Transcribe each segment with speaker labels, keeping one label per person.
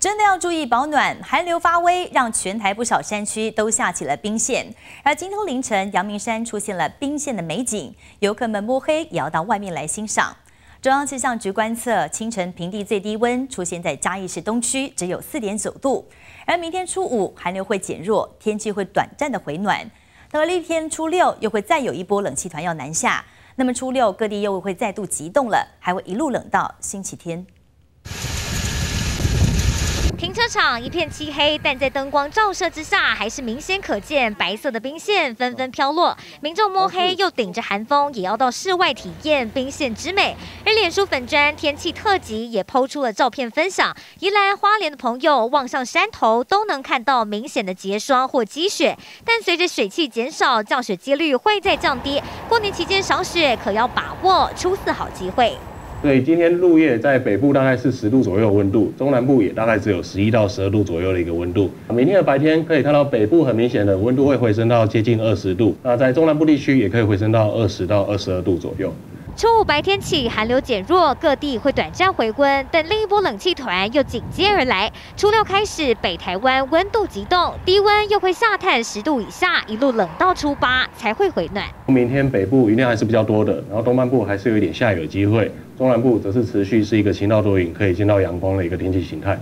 Speaker 1: 真的要注意保暖，寒流发威，让全台不少山区都下起了冰线。而今天凌晨，阳明山出现了冰线的美景，游客们摸黑也要到外面来欣赏。中央气象局观测，清晨平地最低温出现在嘉义市东区，只有四点九度。而明天初五，寒流会减弱，天气会短暂的回暖。到了一天初六，又会再有一波冷气团要南下。那么初六各地又会再度急冻了，还会一路冷到星期天。
Speaker 2: 场一片漆黑，但在灯光照射之下，还是明显可见白色的冰线纷纷飘落。民众摸黑又顶着寒风，也要到室外体验冰线之美。而脸书粉砖天气特辑也抛出了照片分享，宜兰花莲的朋友望上山头都能看到明显的结霜或积雪。但随着水汽减少，降雪几率会再降低。过年期间赏雪可要把握初四好机会。
Speaker 3: 所以今天入夜在北部大概是十度左右温度，中南部也大概只有十一到十二度左右的一个温度。明天的白天可以看到北部很明显的温度会回升到接近二十度，那在中南部地区也可以回升到二十到二十二度左右。
Speaker 2: 初五白天起，寒流减弱，各地会短暂回温，但另一波冷气团又紧接而来。初六开始，北台湾温度急冻，低温又会下探十度以下，一路冷到初八才会回暖。
Speaker 3: 明天北部雨量还是比较多的，然后东半部还是有一点下雨的机会，中南部则是持续是一个晴到多云，可以见到阳光的一个天气形态。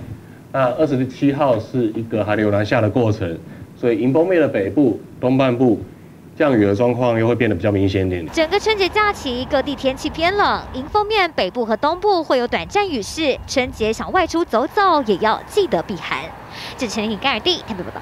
Speaker 3: 那二十七号是一个寒流南下的过程，所以迎风面的北部、东半部。降雨的状况又会变得比较明显一点。
Speaker 2: 整个春节假期，各地天气偏冷，迎风面北部和东部会有短暂雨势。春节想外出走走，也要记得避寒。这是陈立盖尔地台北报道。